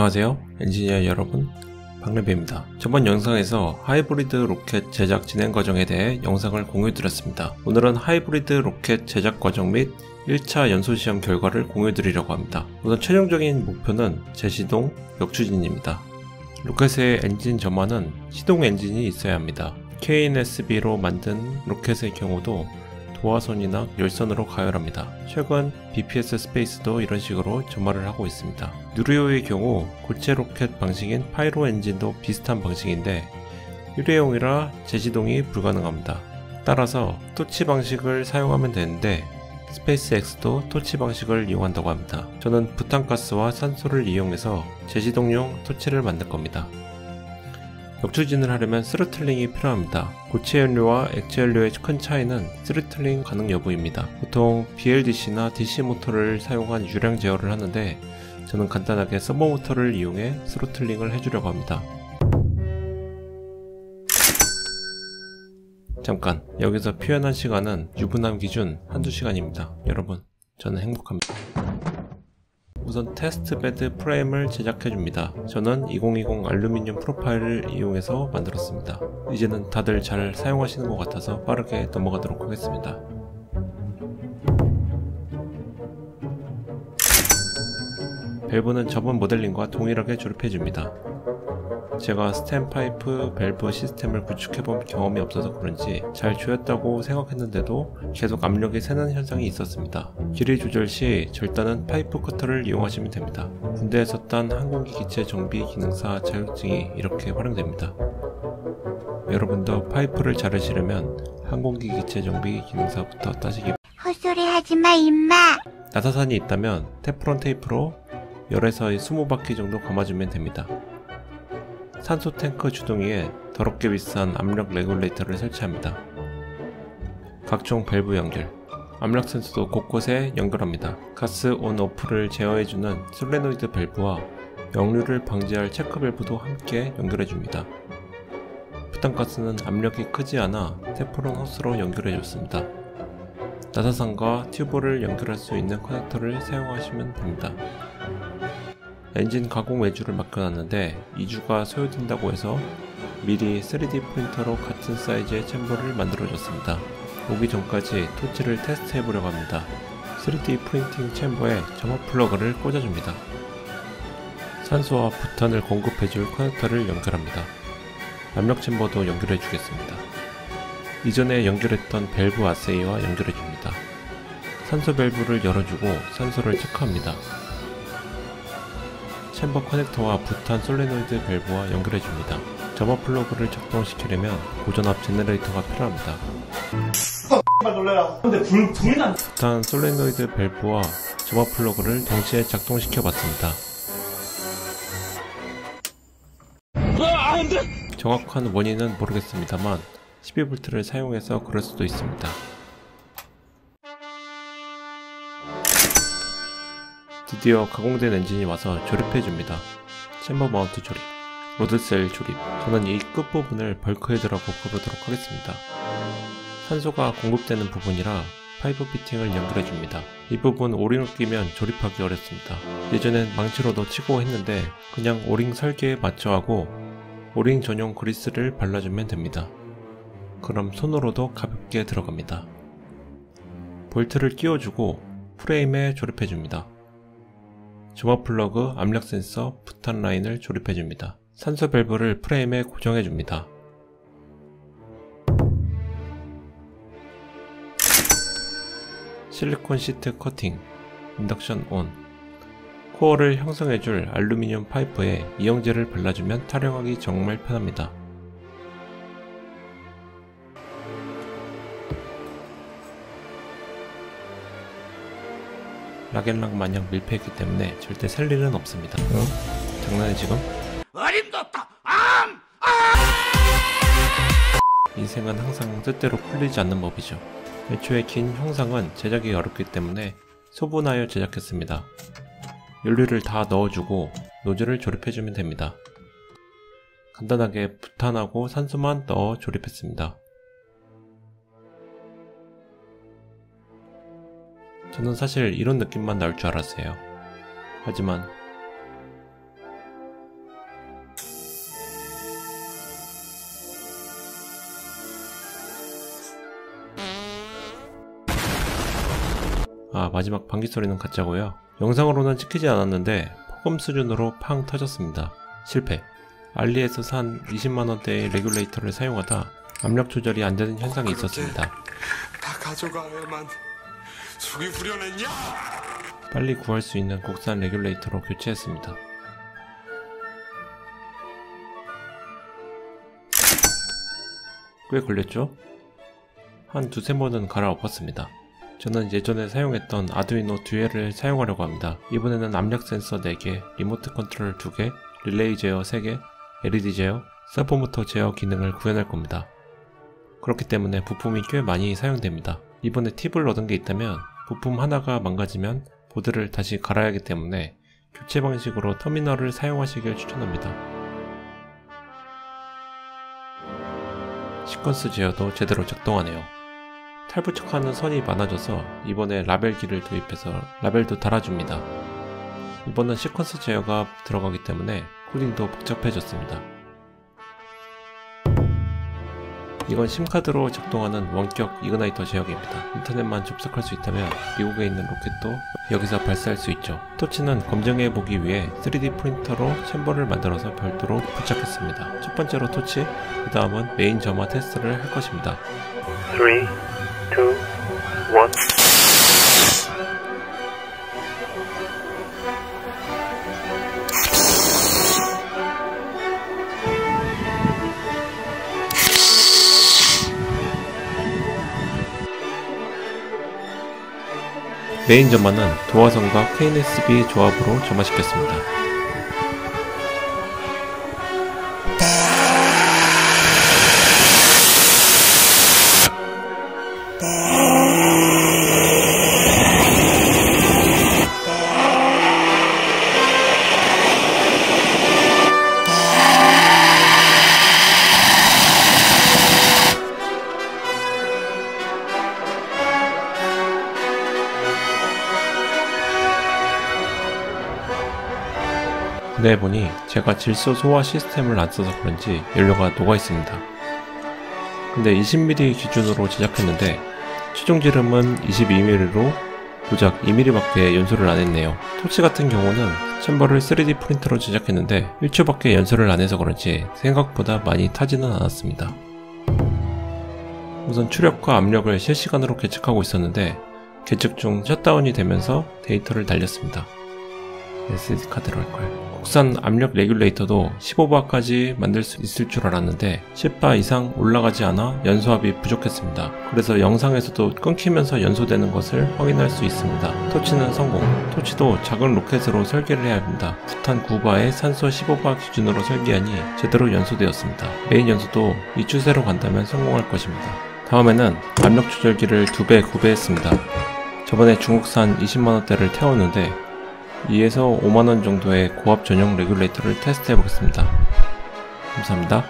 안녕하세요 엔지니어 여러분. 박래배입니다. 저번 영상에서 하이브리드 로켓 제작 진행 과정에 대해 영상을 공유드렸습니다. 오늘은 하이브리드 로켓 제작 과정 및 1차 연소시험 결과를 공유드리려고 합니다. 우선 최종적인 목표는 재시동 역추진입니다. 로켓의 엔진 점화는 시동 엔진이 있어야 합니다. KNSB로 만든 로켓의 경우도 도화선이나 열선으로 가열합니다. 최근 BPS Space도 이런 식으로 점화를 하고 있습니다. 누리호의 경우 고체 로켓 방식인 pyro 엔진도 비슷한 방식인데 일회용이라 재시동이 불가능합니다. 따라서 토치 방식을 사용하면 되는데 SpaceX도 토치 방식을 이용한다고 합니다. 저는 부탄가스와 산소를 이용해서 재시동용 토치를 만들 겁니다. 역추진을 하려면 throttling이 필요합니다. 고체 연료와 액체 연료의 큰 차이는 throttling 가능 여부입니다. 보통 BLDC나 DC 모터를 사용한 유량 제어를 하는데 저는 간단하게 서보 모터를 이용해 throttling을 해주려고 합니다. 잠깐 여기서 표현한 시간은 유부남 기준 한두 시간입니다. 여러분 저는 행복합니다. 우선 테스트 베드 프레임을 제작해줍니다. 저는 2020 알루미늄 프로파일을 이용해서 만들었습니다. 이제는 다들 잘 사용하시는 것 같아서 빠르게 넘어가도록 하겠습니다. 밸브는 저번 모델링과 동일하게 조립해줍니다. 제가 스텐 파이프 밸브 시스템을 구축해본 경험이 없어서 그런지 잘 조였다고 생각했는데도 계속 압력이 새는 현상이 있었습니다. 길이 조절 시 절단은 파이프 커터를 이용하시면 됩니다. 군대에서 딴 항공기 기체 정비 기능사 자격증이 이렇게 활용됩니다. 여러분도 파이프를 자르시려면 항공기 기체 정비 기능사부터 따시기 헛소리 하지마 임마 나사산이 있다면 테프론 테이프로 열에서 20바퀴 정도 감아주면 됩니다. 산소 탱크 주둥이에 더럽게 비싼 압력 레귤레이터를 설치합니다. 각종 밸브 연결, 압력 센서도 곳곳에 연결합니다. 가스 on off를 제어해주는 솔레노이드 밸브와 역류를 방지할 체크 밸브도 함께 연결해줍니다. 부탄가스는 압력이 크지 않아 테프론 호스로 연결해줬습니다. 나사산과 튜브를 연결할 수 있는 커넥터를 사용하시면 됩니다. 엔진 가공 외주를 맡겨놨는데 2주가 소요된다고 해서 미리 3D 프린터로 같은 사이즈의 챔버를 만들어줬습니다. 오기 전까지 토치를 테스트해보려고 합니다. 3D 프린팅 챔버에 점화 플러그를 꽂아줍니다. 산소와 부탄을 공급해줄 커넥터를 연결합니다. 압력 챔버도 연결해주겠습니다. 이전에 연결했던 밸브 assy와 연결해줍니다. 산소 밸브를 열어주고 산소를 체크합니다. 챔버 커넥터와 부탄 솔레노이드 밸브와 연결해줍니다. 점화 플러그를 작동시키려면 고전압 generator가 필요합니다. 근데 불, 난. 부탄 솔레노이드 밸브와 점화 플러그를 동시에 작동시켜 봤습니다. 정확한 원인은 모르겠습니다만 12V를 사용해서 그럴 수도 있습니다. 드디어 가공된 엔진이 와서 조립해줍니다. 챔버 mount 조립, load cell 조립 저는 이 끝부분을 bulkhead라고 부르도록 하겠습니다. 산소가 공급되는 부분이라 파이프 fitting을 연결해줍니다. 이 부분 O-ring을 끼면 조립하기 어렵습니다. 예전엔 망치로도 치고 했는데 그냥 O-ring 설계에 맞춰 하고 O-ring 전용 그리스를 발라주면 됩니다. 그럼 손으로도 가볍게 들어갑니다. 볼트를 끼워주고 프레임에 조립해줍니다. 점화 플러그, 압력 센서, 부탄 라인을 조립해줍니다. 산소 밸브를 프레임에 고정해줍니다. 실리콘 시트 커팅, 인덕션 온 코어를 형성해줄 알루미늄 파이프에 이형제를 발라주면 탈형하기 정말 편합니다. 락앤락 마냥 밀폐했기 때문에 절대 샐 일은 없습니다. 어? 장난해 지금? 어림도없다. 암! 인생은 항상 뜻대로 풀리지 않는 법이죠. 애초에 긴 형상은 제작이 어렵기 때문에 소분하여 제작했습니다. 연료를 다 넣어주고 노즐을 조립해주면 됩니다. 간단하게 부탄하고 산소만 넣어 조립했습니다. 저는 사실 이런 느낌만 나올 줄 알았어요. 하지만 아 마지막 방귀 소리는 가짜고요. 영상으로는 찍히지 않았는데 폭음 수준으로 팡 터졌습니다. 실패. 알리에서 산 20만원대의 레귤레이터를 사용하다 압력 조절이 안되는 현상이 어, 있었습니다. 다 가져가야만 속이 후련했냐? 빨리 구할 수 있는 국산 레귤레이터로 교체했습니다. 꽤 걸렸죠? 한 두세 번은 갈아엎었습니다. 저는 예전에 사용했던 아두이노 Due를 사용하려고 합니다. 이번에는 압력 센서 4개, 리모트 컨트롤 2개, 릴레이 제어 3개, LED 제어, 서보모터 제어 기능을 구현할 겁니다. 그렇기 때문에 부품이 꽤 많이 사용됩니다. 이번에 팁을 얻은 게 있다면 부품 하나가 망가지면 보드를 다시 갈아야 하기 때문에 교체 방식으로 터미널을 사용하시길 추천합니다. 시퀀스 제어도 제대로 작동하네요. 탈부착하는 선이 많아져서 이번에 라벨기를 도입해서 라벨도 달아줍니다. 이번은 시퀀스 제어가 들어가기 때문에 코딩도 복잡해졌습니다. 이건 심카드로 작동하는 원격 이그나이터 제어기입니다. 인터넷만 접속할 수 있다면 미국에 있는 로켓도 여기서 발사할 수 있죠. 토치는 검증해 보기 위해 3D 프린터로 챔버를 만들어서 별도로 부착했습니다. 첫 번째로 토치, 그 다음은 메인 점화 테스트를 할 것입니다. 3, 2, 1. 메인 점화는 도화선과 KNSB 조합으로 점화시켰습니다. 근데 보니 제가 질소 소화 시스템을 안 써서 그런지 연료가 녹아 있습니다. 근데 20mm 기준으로 제작했는데 최종 지름은 22mm로 고작 2mm밖에 연소를 안 했네요. 토치 같은 경우는 챔버를 3D 프린터로 제작했는데 1초밖에 연소를 안 해서 그런지 생각보다 많이 타지는 않았습니다. 우선 추력과 압력을 실시간으로 계측하고 있었는데 계측 중 셧다운이 되면서 데이터를 날렸습니다. SD카드로 할걸. 국산 압력 레귤레이터도 15바까지 만들 수 있을 줄 알았는데 10바 이상 올라가지 않아 연소압이 부족했습니다. 그래서 영상에서도 끊기면서 연소되는 것을 확인할 수 있습니다. 토치는 성공. 토치도 작은 로켓으로 설계를 해야 합니다. 부탄 9바에 산소 15바 기준으로 설계하니 제대로 연소되었습니다. 메인 연소도 이 추세로 간다면 성공할 것입니다. 다음에는 압력 조절기를 2배 구매했습니다. 저번에 중국산 20만원대를 태웠는데 2에서 5만원 정도의 고압 전용 레귤레이터를 테스트 해 보겠습니다. 감사합니다.